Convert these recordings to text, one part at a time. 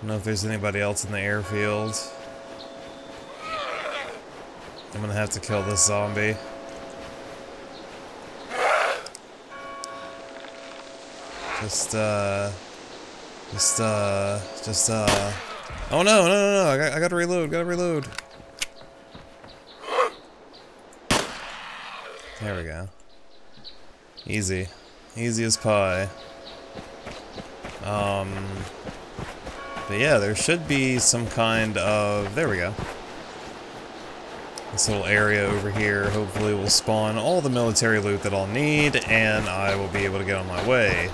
don't know if there's anybody else in the airfield. I'm gonna have to kill this zombie. Just, uh... Just, uh... Just, uh... Oh no, no, no, no, I, got, I gotta reload, gotta reload. There we go. Easy. Easy as pie. Um... But yeah, there should be some kind of... There we go. This little area over here hopefully will spawn all the military loot that I'll need, and I will be able to get on my way.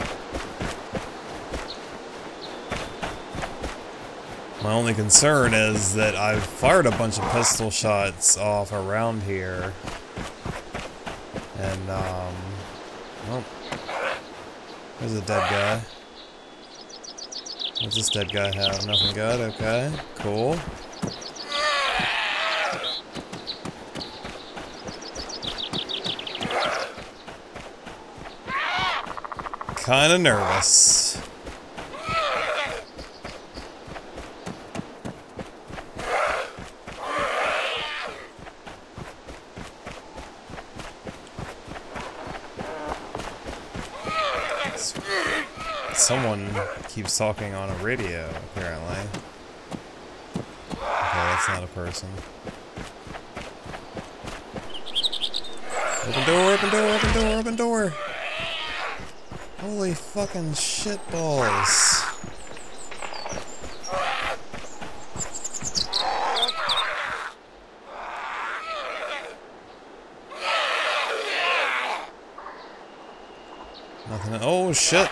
My only concern is that I've fired a bunch of pistol shots off around here. And, um... Oh. There's a dead guy. What's this dead guy have? Nothing good? Okay. Cool. Kinda nervous. Someone keeps talking on a radio, apparently. Okay, that's not a person. Open door, open door, open door, open door! Holy fucking shit balls. Nothing. Oh shit.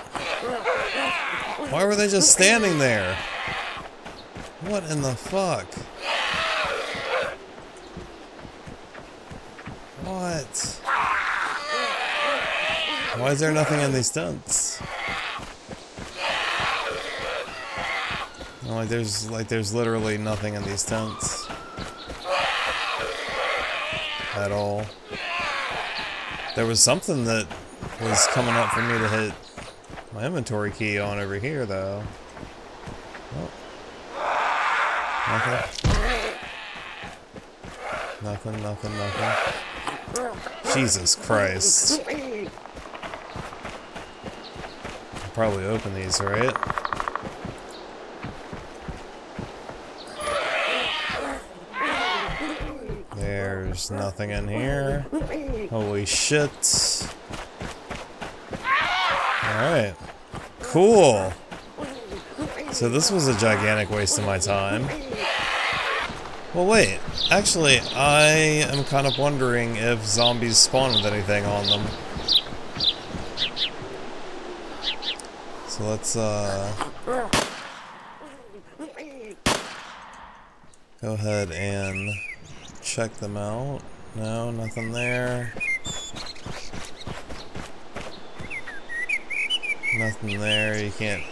Why were they just standing there? What in the fuck? What? Why is there nothing in these tents? Like there's like there's literally nothing in these tents. At all. There was something that was coming up for me to hit my inventory key on over here though. Oh. Nothing. Nothing, nothing, nothing. Jesus Christ. i probably open these, right? There's nothing in here. Holy shit. Alright. Cool. So this was a gigantic waste of my time. Well, wait. Actually, I am kind of wondering if zombies spawn with anything on them. So let's, uh... Go ahead and check them out. No, nothing there. Nothing there. You can't...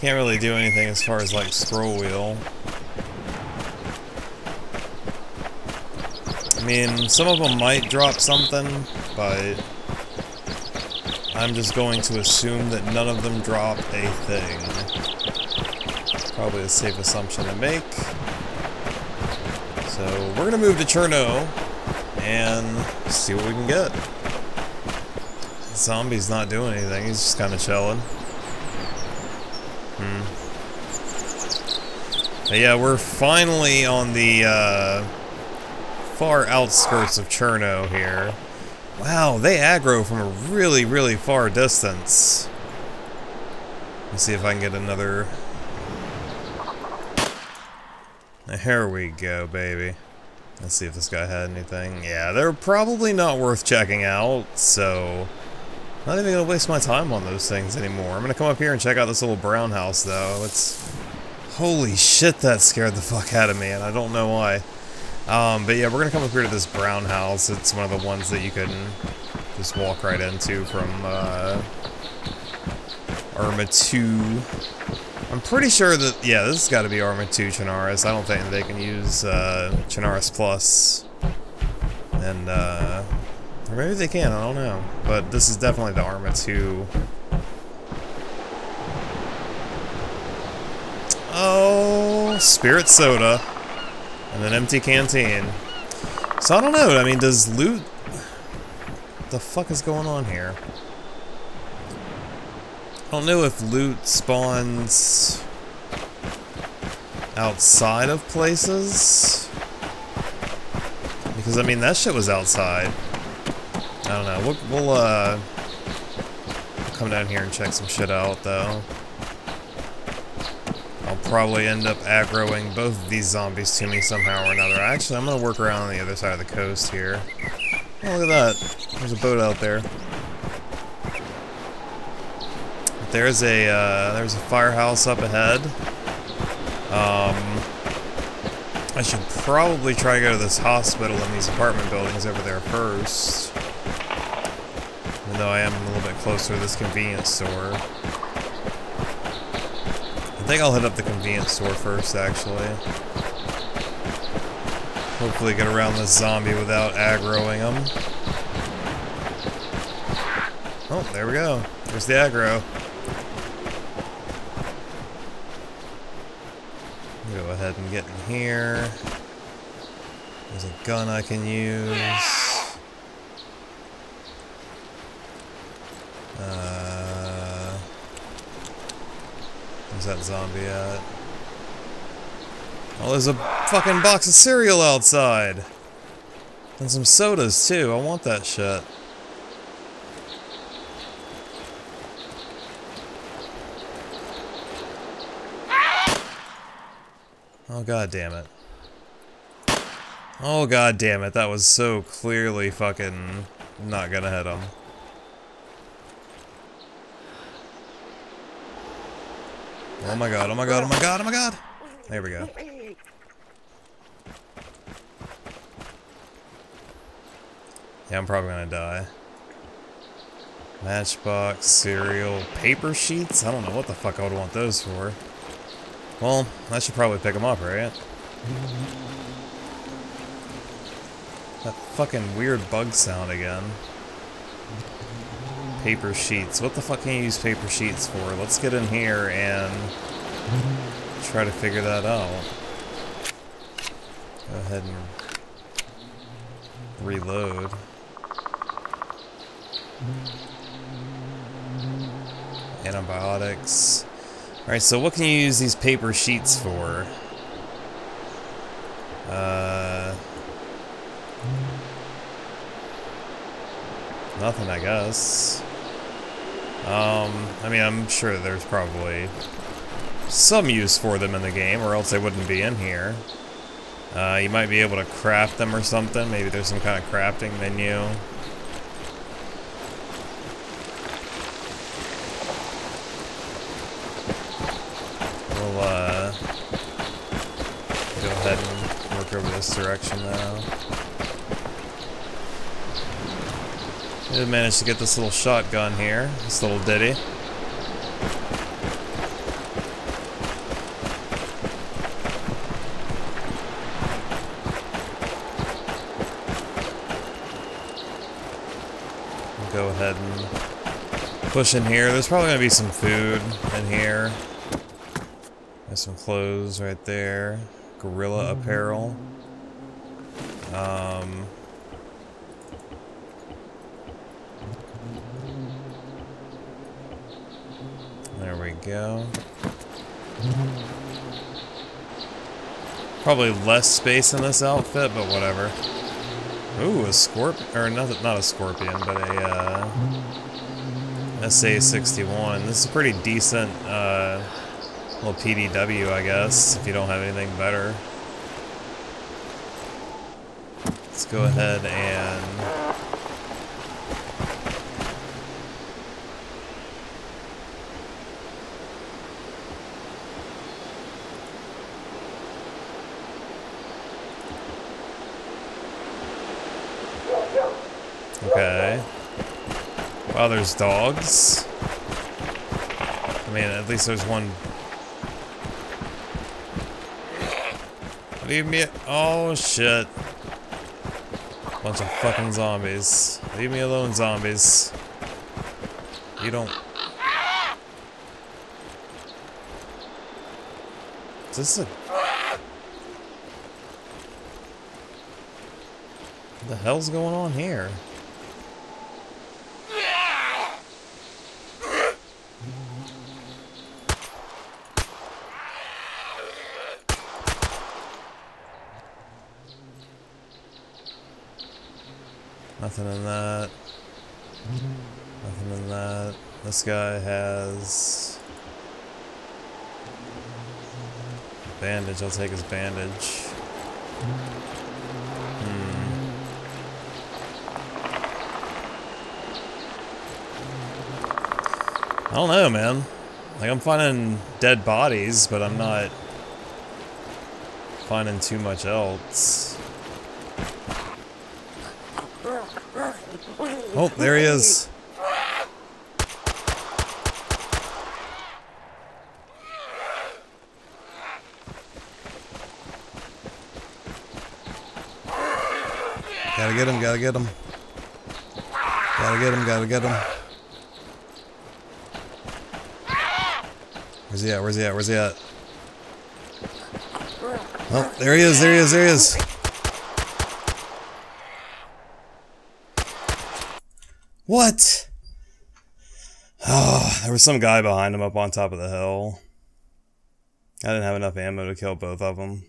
Can't really do anything as far as, like, scroll wheel. I mean, some of them might drop something, but I'm just going to assume that none of them drop a thing. Probably a safe assumption to make. So we're gonna move to Cherno and see what we can get. Zombie's not doing anything, he's just kinda chilling. Hmm. But yeah, we're finally on the uh, far outskirts of Cherno here. Wow, they aggro from a really, really far distance. Let's see if I can get another... Here we go, baby. Let's see if this guy had anything. Yeah, they're probably not worth checking out, so... Not even gonna waste my time on those things anymore. I'm gonna come up here and check out this little brown house, though. It's... Holy shit, that scared the fuck out of me, and I don't know why. Um, but yeah, we're gonna come up here to this brown house. It's one of the ones that you can just walk right into from uh, Arma 2. I'm pretty sure that, yeah, this has got to be Arma 2 Chernarus. I don't think they can use uh, Chernarus Plus. And, uh, or maybe they can, I don't know. But this is definitely the Arma 2 Oh, spirit soda. And an empty canteen. So I don't know, I mean, does loot... The fuck is going on here? I don't know if loot spawns outside of places. Because, I mean, that shit was outside. I don't know. We'll, we'll uh, come down here and check some shit out, though. I'll probably end up aggroing both of these zombies to me somehow or another. Actually, I'm going to work around on the other side of the coast here. Oh, look at that. There's a boat out there. There's a, uh, there's a firehouse up ahead. Um, I should probably try to go to this hospital in these apartment buildings over there first. Even though I am a little bit closer to this convenience store. I think I'll hit up the convenience store first, actually. Hopefully get around this zombie without aggroing him. Oh, there we go. There's the aggro. Go ahead and get in here. There's a gun I can use. Uh, that zombie at? Oh, there's a fucking box of cereal outside! And some sodas, too. I want that shit. Oh god damn it. Oh god damn it, that was so clearly fucking not gonna hit him. Oh my god, oh my god, oh my god, oh my god! There we go. Yeah, I'm probably gonna die. Matchbox, cereal, paper sheets? I don't know what the fuck I would want those for. Well, I should probably pick them up, right? That fucking weird bug sound again. Paper sheets. What the fuck can you use paper sheets for? Let's get in here and try to figure that out. Go ahead and reload. Antibiotics. Alright, so what can you use these paper sheets for? Uh... Nothing, I guess. Um, I mean, I'm sure there's probably some use for them in the game, or else they wouldn't be in here. Uh, you might be able to craft them or something. Maybe there's some kind of crafting menu. We'll, uh, go ahead and work over this direction now. Did manage to get this little shotgun here, this little ditty. Go ahead and push in here. There's probably gonna be some food in here. There's some clothes right there. Guerilla apparel. Um, There we go. Probably less space in this outfit, but whatever. Ooh, a scorpion, or not, not a scorpion, but a uh, SA-61. This is a pretty decent uh, little PDW, I guess, if you don't have anything better. Let's go ahead and Okay. Wow, there's dogs. I mean, at least there's one. Leave me. Oh, shit. Bunch of fucking zombies. Leave me alone, zombies. You don't. Is this a... What the hell's going on here? Nothing in that. Nothing in that. This guy has... Bandage, I'll take his bandage. Hmm. I don't know, man. Like, I'm finding dead bodies, but I'm not finding too much else. Oh, there he is. Gotta get him, gotta get him. Gotta get him, gotta get him. Where's he at? Where's he at? Where's he at? Oh, there he is, there he is, there he is. What? Oh, there was some guy behind him up on top of the hill. I didn't have enough ammo to kill both of them.